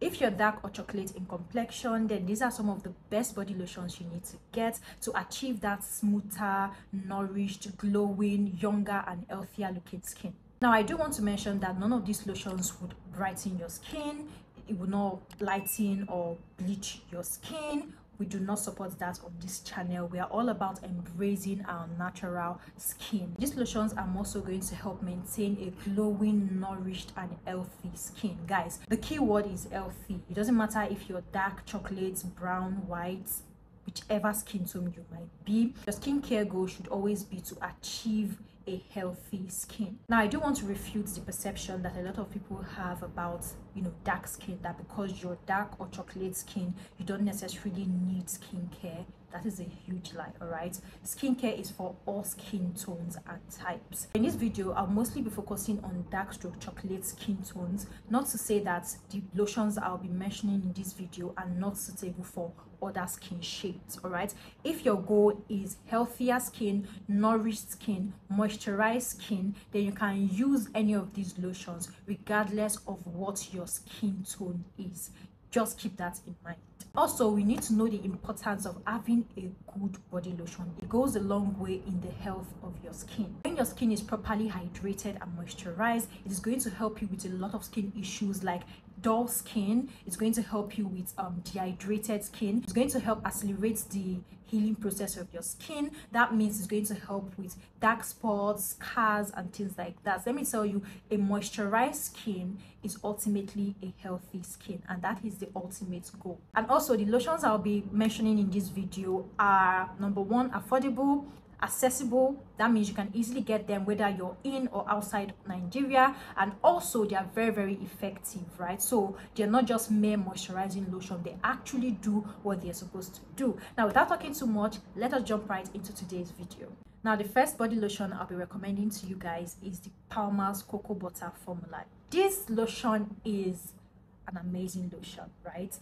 if you're dark or chocolate in complexion then these are some of the best body lotions you need to get to achieve that smoother nourished glowing younger and healthier looking skin. Now i do want to mention that none of these lotions would brighten your skin. It will not lighten or bleach your skin we do not support that on this channel. We are all about embracing our natural skin. These lotions are also going to help maintain a glowing nourished and healthy skin. Guys the key word is healthy. It doesn't matter if you're dark chocolates brown white whichever skin tone you might be your skincare goal should always be to achieve a healthy skin. Now i do want to refute the perception that a lot of people have about you know dark skin that because you're dark or chocolate skin you don't necessarily need skincare. That is a huge lie all right? Skincare is for all skin tones and types. In this video i'll mostly be focusing on dark stroke chocolate skin tones. Not to say that the lotions i'll be mentioning in this video are not suitable for other skin shades all right? If your goal is healthier skin nourished skin moisturized skin then you can use any of these lotions regardless of what your skin tone is just keep that in mind. Also we need to know the importance of having a good body lotion. It goes a long way in the health of your skin. When your skin is properly hydrated and moisturized it is going to help you with a lot of skin issues like dull skin it's going to help you with um, dehydrated skin. It's going to help accelerate the healing process of your skin. That means it's going to help with dark spots scars and things like that. Let me tell you a moisturized skin is ultimately a healthy skin and that is the ultimate goal. And also the lotions i'll be mentioning in this video are number one affordable accessible. That means you can easily get them whether you're in or outside nigeria. And also they are very very effective right? So they're not just mere moisturizing lotion. They actually do what they're supposed to do. Now without talking too much let us jump right into today's video. Now the first body lotion i'll be recommending to you guys is the palmer's cocoa butter formula. This lotion is an amazing lotion right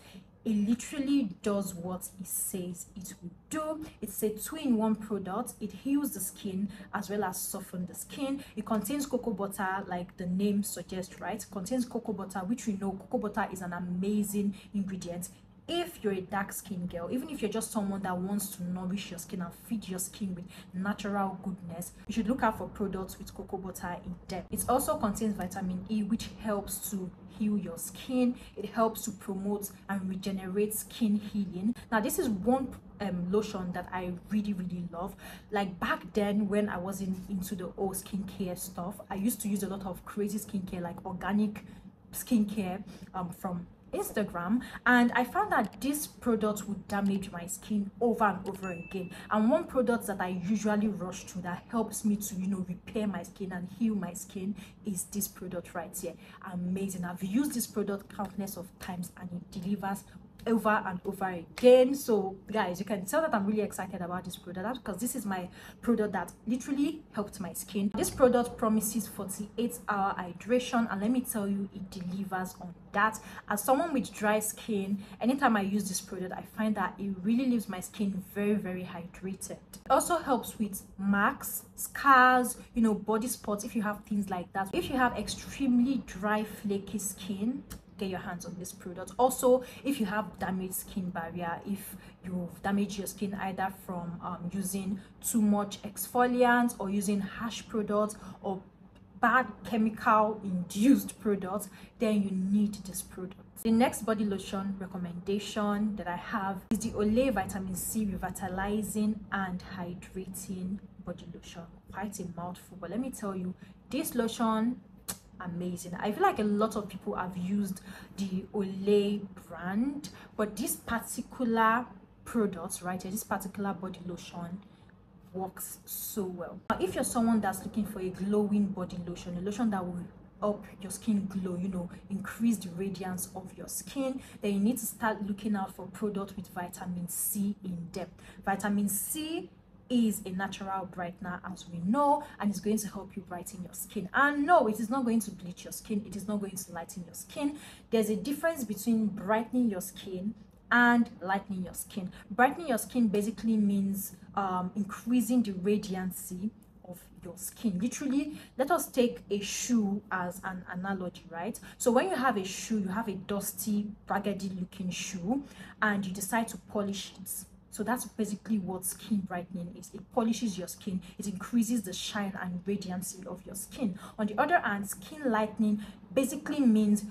it literally does what it says it will do. It's a two-in-one product. It heals the skin as well as soften the skin. It contains cocoa butter like the name suggests right? It contains cocoa butter which we know cocoa butter is an amazing ingredient if you're a dark skin girl even if you're just someone that wants to nourish your skin and feed your skin with natural goodness you should look out for products with cocoa butter in depth it also contains vitamin e which helps to heal your skin. It helps to promote and regenerate skin healing. Now this is one um, lotion that i really really love. Like back then when i wasn't into the old skincare stuff i used to use a lot of crazy skincare like organic skincare um, from Instagram and I found that this product would damage my skin over and over again. And one product that I usually rush to that helps me to you know repair my skin and heal my skin is this product right here. Amazing. I've used this product countless of times and it delivers over and over again. So guys you can tell that i'm really excited about this product because this is my product that literally helped my skin. This product promises 48 hour hydration and let me tell you it delivers on that. As someone with dry skin anytime i use this product i find that it really leaves my skin very very hydrated. It also helps with marks scars you know body spots if you have things like that. If you have extremely dry flaky skin get your hands on this product also if you have damaged skin barrier if you've damaged your skin either from um, using too much exfoliant or using harsh products or bad chemical induced products then you need this product the next body lotion recommendation that i have is the olay vitamin c revitalizing and hydrating body lotion. Quite a mouthful but let me tell you this lotion amazing. I feel like a lot of people have used the olay brand but this particular product right here this particular body lotion works so well. Now, if you're someone that's looking for a glowing body lotion a lotion that will help your skin glow you know increase the radiance of your skin then you need to start looking out for products with vitamin c in depth. Vitamin c is a natural brightener as we know and it's going to help you brighten your skin. And no it is not going to bleach your skin. It is not going to lighten your skin. There's a difference between brightening your skin and lightening your skin. Brightening your skin basically means um, increasing the radiancy of your skin. Literally let us take a shoe as an analogy right? So when you have a shoe you have a dusty raggedy looking shoe and you decide to polish it so that's basically what skin brightening is. It polishes your skin, it increases the shine and radiancy of your skin. On the other hand, skin lightening basically means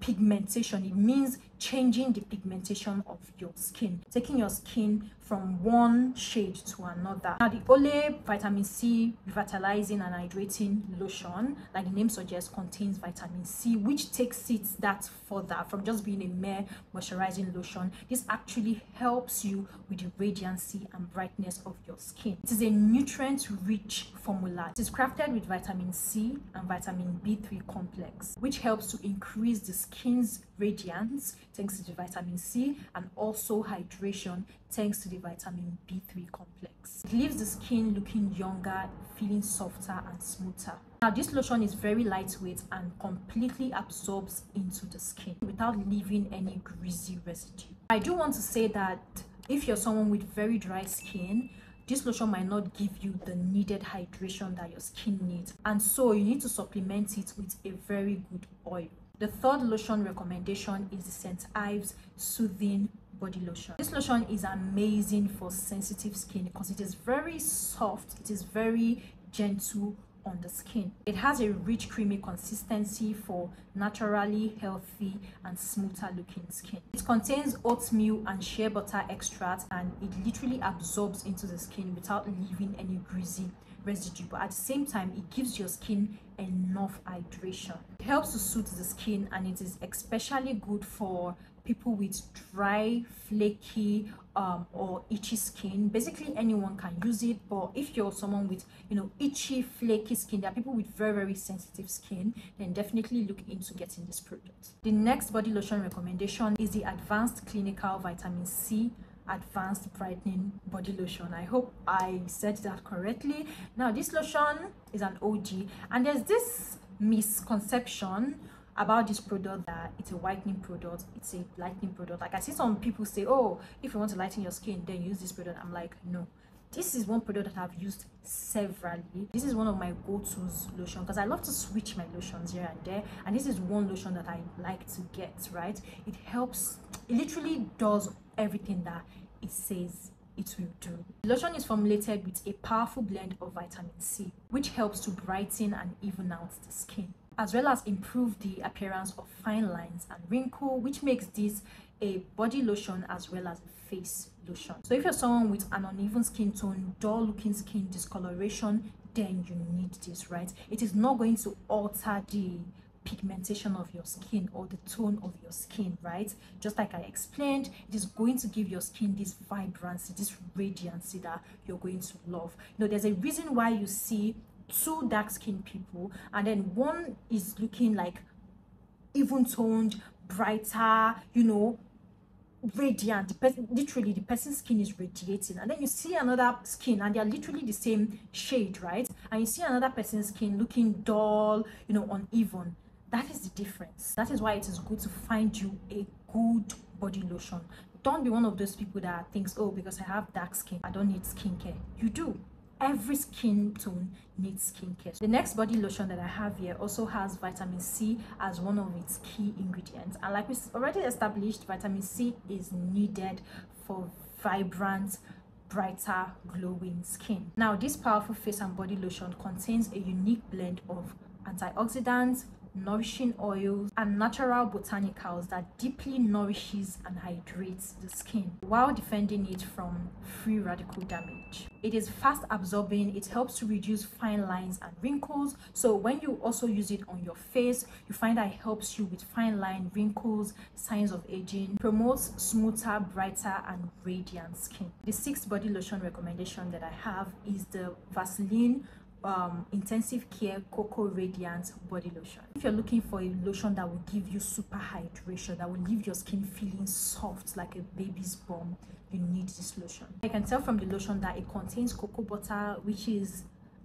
pigmentation. It means changing the pigmentation of your skin, taking your skin from one shade to another. Now, the Olay Vitamin C Revitalizing and Hydrating Lotion, like the name suggests, contains vitamin C, which takes it that further from just being a mere moisturizing lotion. This actually helps you with the radiancy and brightness of your skin. It is a nutrient-rich formula. It is crafted with vitamin C and vitamin B3 complex, which helps to increase the skin's radiance thanks to the vitamin C and also hydration thanks to the vitamin B3 complex. It leaves the skin looking younger, feeling softer and smoother. Now this lotion is very lightweight and completely absorbs into the skin without leaving any greasy residue. I do want to say that if you're someone with very dry skin, this lotion might not give you the needed hydration that your skin needs and so you need to supplement it with a very good oil the third lotion recommendation is the St. Ives Soothing Body Lotion. This lotion is amazing for sensitive skin because it is very soft, it is very gentle on the skin. It has a rich creamy consistency for naturally healthy and smoother looking skin. It contains oatmeal and shea butter extract and it literally absorbs into the skin without leaving any greasy residue but at the same time it gives your skin enough hydration it helps to soothe the skin and it is especially good for people with dry flaky um, or itchy skin. Basically anyone can use it but if you're someone with you know itchy flaky skin there are people with very very sensitive skin then definitely look into getting this product. The next body lotion recommendation is the advanced clinical vitamin c advanced brightening body lotion. I hope i said that correctly. Now this lotion is an og and there's this misconception about this product that it's a whitening product it's a lightening product. Like i see some people say oh if you want to lighten your skin then use this product. I'm like no. This is one product that i've used severally. This is one of my go-to's lotion because i love to switch my lotions here and there and this is one lotion that i like to get right? It helps it literally does everything that it says it will do. The lotion is formulated with a powerful blend of vitamin C, which helps to brighten and even out the skin, as well as improve the appearance of fine lines and wrinkle, which makes this a body lotion as well as a face lotion. So if you're someone with an uneven skin tone, dull looking skin discoloration, then you need this, right? It is not going to alter the pigmentation of your skin or the tone of your skin right just like i explained it is going to give your skin this vibrancy this radiancy that you're going to love you know there's a reason why you see two dark skinned people and then one is looking like even toned brighter you know radiant. The person literally the person's skin is radiating. And then you see another skin and they're literally the same shade right? And you see another person's skin looking dull you know uneven. That is the difference. That is why it is good to find you a good body lotion. Don't be one of those people that thinks oh because i have dark skin i don't need skincare. You do every skin tone needs skincare. The next body lotion that i have here also has vitamin c as one of its key ingredients. And like we already established vitamin c is needed for vibrant brighter glowing skin. Now this powerful face and body lotion contains a unique blend of antioxidants nourishing oils and natural botanicals that deeply nourishes and hydrates the skin while defending it from free radical damage. It is fast absorbing, it helps to reduce fine lines and wrinkles. So when you also use it on your face, you find that it helps you with fine line, wrinkles, signs of aging, promotes smoother, brighter and radiant skin. The sixth body lotion recommendation that I have is the Vaseline um, intensive care cocoa radiant body lotion. If you're looking for a lotion that will give you super hydration that will leave your skin feeling soft like a baby's bum you need this lotion. I can tell from the lotion that it contains cocoa butter which is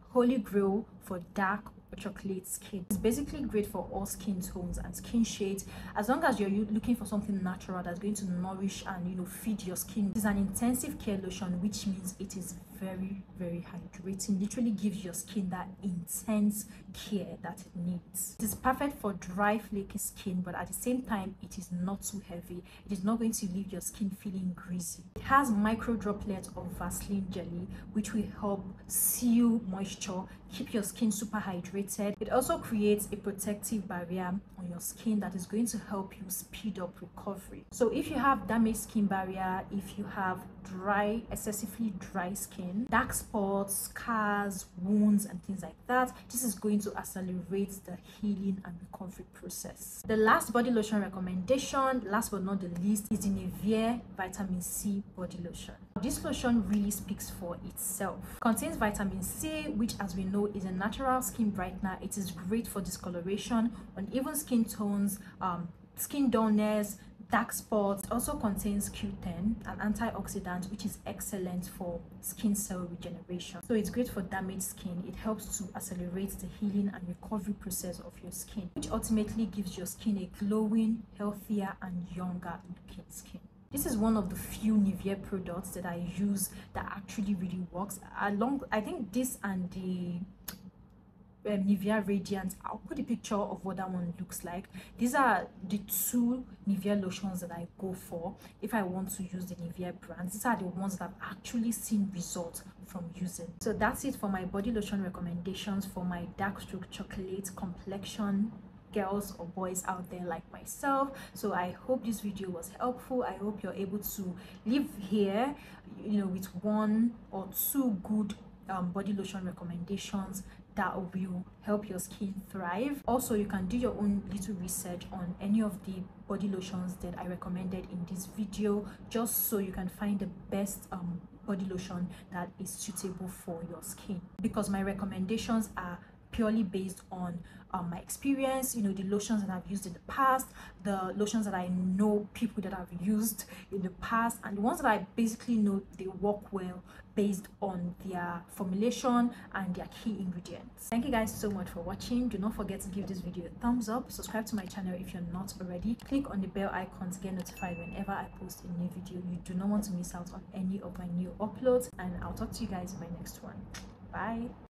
holy grail for dark chocolate skin. It's basically great for all skin tones and skin shades. As long as you're looking for something natural that's going to nourish and you know feed your skin. It's an intensive care lotion which means it is very very hydrating. Literally gives your skin that intense care that it needs. It is perfect for dry flaky skin but at the same time it is not too heavy. It is not going to leave your skin feeling greasy. It has micro droplets of vaseline jelly which will help seal moisture keep your skin super hydrated. It also creates a protective barrier on your skin that is going to help you speed up recovery. So if you have damaged skin barrier if you have dry excessively dry skin dark spots scars wounds and things like that. This is going to accelerate the healing and recovery process. The last body lotion recommendation last but not the least is the nivea vitamin c body lotion. This lotion really speaks for itself. Contains vitamin c which as we know is a natural skin brightener. It is great for discoloration on even skin tones um, skin dullness dark spots also contains q10 an antioxidant which is excellent for skin cell regeneration. So it's great for damaged skin. It helps to accelerate the healing and recovery process of your skin which ultimately gives your skin a glowing healthier and younger looking skin. This is one of the few Nivea products that I use that actually really works. Along I think this and the um, Nivea Radiant. I'll put a picture of what that one looks like. These are the two Nivea lotions that I go for if I want to use the Nivea brands. These are the ones that I've actually seen results from using. So that's it for my body lotion recommendations for my dark stroke chocolate complexion girls or boys out there like myself so i hope this video was helpful i hope you're able to live here you know with one or two good um, body lotion recommendations that will help your skin thrive. Also you can do your own little research on any of the body lotions that i recommended in this video just so you can find the best um, body lotion that is suitable for your skin. Because my recommendations are purely based on um, my experience you know the lotions that i've used in the past the lotions that i know people that i've used in the past and the ones that i basically know they work well based on their formulation and their key ingredients. Thank you guys so much for watching. Do not forget to give this video a thumbs up. Subscribe to my channel if you're not already. Click on the bell icon to get notified whenever i post a new video. You do not want to miss out on any of my new uploads and i'll talk to you guys in my next one. Bye